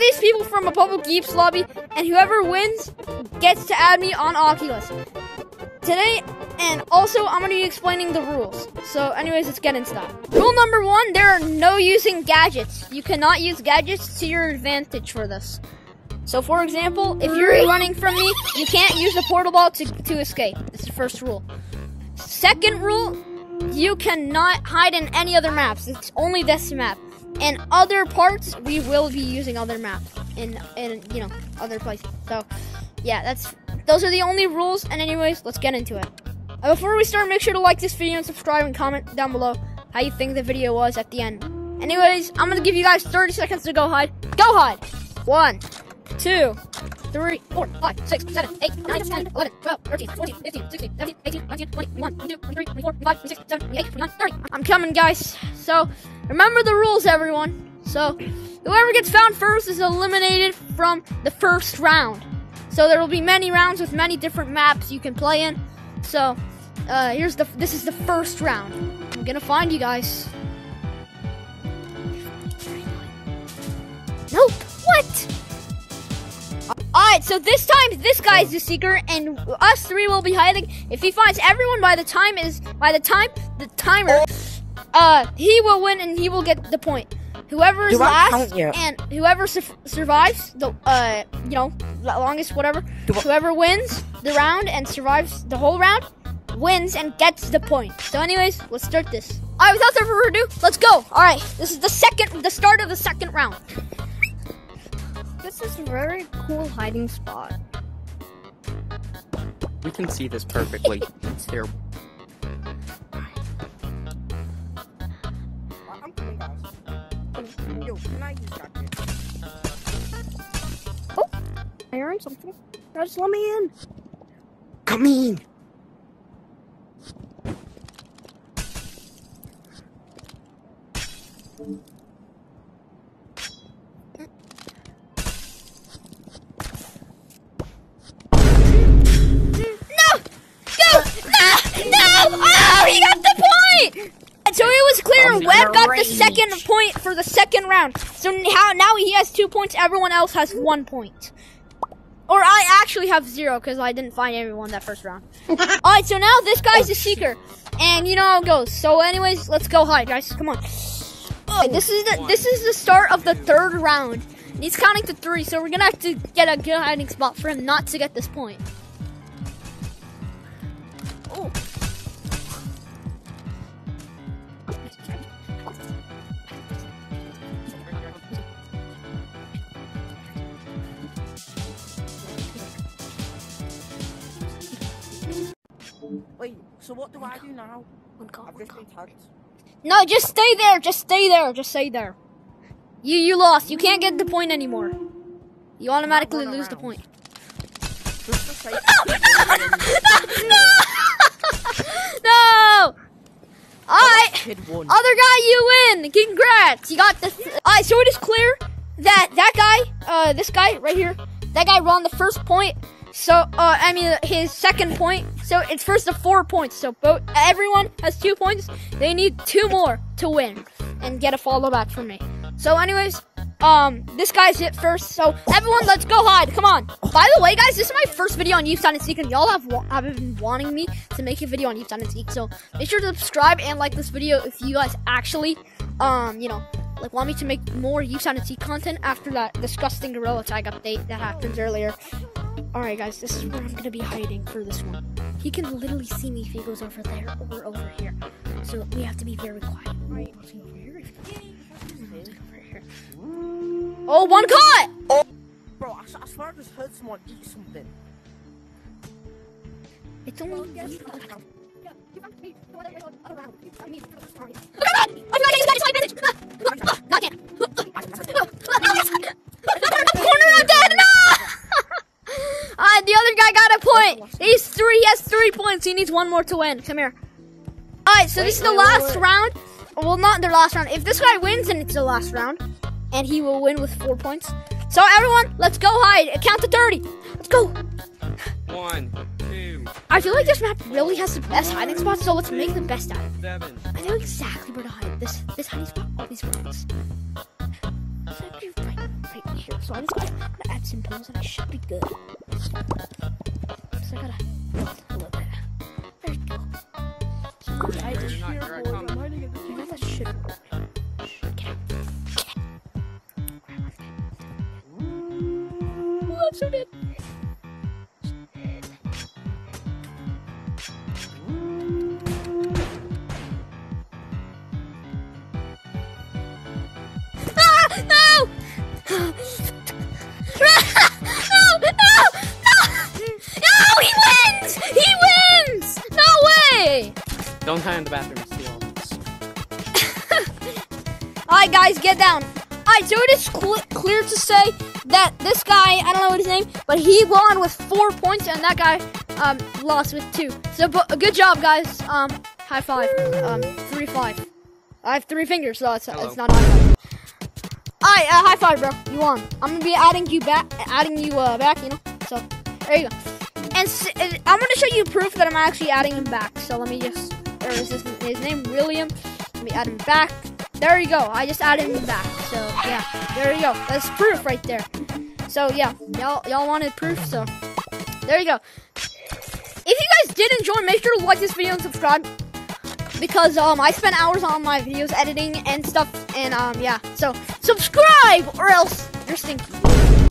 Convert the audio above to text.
these people from a public Yeeps lobby, and whoever wins gets to add me on Oculus. Today, and also, I'm going to be explaining the rules. So, anyways, let's get into that. Rule number one, there are no using gadgets. You cannot use gadgets to your advantage for this. So, for example, if you're running from me, you can't use a portal ball to, to escape. This is the first rule. Second rule, you cannot hide in any other maps. It's only this map. And other parts, we will be using other maps in, in you know, other places. So, yeah, that's those are the only rules. And anyways, let's get into it. Uh, before we start, make sure to like this video and subscribe and comment down below how you think the video was at the end. Anyways, I'm gonna give you guys 30 seconds to go hide. Go hide! One, two, three, four, five, six, seven, eight, nine, 10, 11, 12, 13, 14, 15, 16, 17, 18, 19, 20, 21, 22, 23, 24, 25, 26, 27, 28, 29, 30. I'm coming, guys. So, remember the rules, everyone. So, whoever gets found first is eliminated from the first round. So, there will be many rounds with many different maps you can play in. So, uh, here's the, this is the first round. I'm gonna find you guys. Nope. What? Alright, so this time this guy's the seeker and us three will be hiding. If he finds everyone by the time is by the time the timer uh he will win and he will get the point. Whoever is last and whoever su- survives the uh you know longest whatever Do I- whoever wins the round and survives the whole round wins and gets the point. So anyways, let's start this. Alright, without further ado, let's go. Alright, this is the second the start of the second round. This is a very cool hiding spot. We can see this perfectly. it's here. I earned something. Now just let me in. Come in. No! Go! No! No! Oh, he got the point! And so it was clear I'm Webb got the second point for the second round. So now, now he has two points, everyone else has one point. Or I actually have zero because I didn't find everyone that first round. Alright, so now this guy's a seeker. And you know how it goes. So anyways, let's go hide, guys. Come on. Alright, this is the this is the start of the third round. He's counting to three, so we're gonna have to get a good hiding spot for him not to get this point. Wait, so what do I do now? I've just been tagged. No, just stay there. Just stay there. Just stay there. You you lost. You can't get the point anymore. You automatically run lose the point. Just to say, no. Alright. Other guy, you win. Congrats. You got this. Alright, so it is clear that that guy, uh, this guy right here, that guy won the first point. So, uh, I mean, his second point. So it's first to four points. So both everyone has two points. They need two more to win and get a follow back from me. So, anyways, um, this guy's hit first. So everyone, let's go hide. Come on. By the way, guys, this is my first video on Youth and Seek, and y'all have wa- have been wanting me to make a video on Youth and Seek. So make sure to subscribe and like this video if you guys actually, um, you know, like want me to make more Youth and Seek content after that disgusting gorilla tag update that happened earlier. All right, guys, this is where I'm gonna be hiding for this one. He can literally see me if he goes over there or over here. So we have to be very quiet. Right, over here. Over here. Oh, one caught! Bro, I, s- I swear I just heard someone eat something. It's only. Ah, the other guy got a point. He's three. He has three points. He needs one more to win. Come here. All right, so this is the wait, wait, last wait. round. Well, not the last round. If this guy wins, then it's the last round, and he will win with four points. So everyone, let's go hide. Count to thirty. Let's go. One, two, I feel like this map really has the best hiding spots, so let's make the best out of it. I know exactly where to hide. This this hiding spot always works. It's right, right here. So I'm just gotta, gotta add some tones and I should be good. So Don't hide in the bathroom. Alright, guys, get down. Alright, so it is cl- clear to say that this guy, I don't know what his name, but he won with four points, and that guy um, lost with two. So, good job, guys. Um, high five. Um, three five. I have three fingers, so it's, Hello. it's not high five. Alright, uh, high five, bro. You won. I'm gonna be adding you back, adding you uh, back. You know. So there you go. And s- uh, I'm gonna show you proof that I'm actually adding him back. So let me just. Or is his, his name William? Let me add him back. There you go. I just added him back. So yeah, there you go. That's proof right there. So yeah, y'all y'all wanted proof. So there you go. If you guys did enjoy, make sure to like this video and subscribe because um I spent hours on my videos editing and stuff. And um yeah, so subscribe or else you're stinky.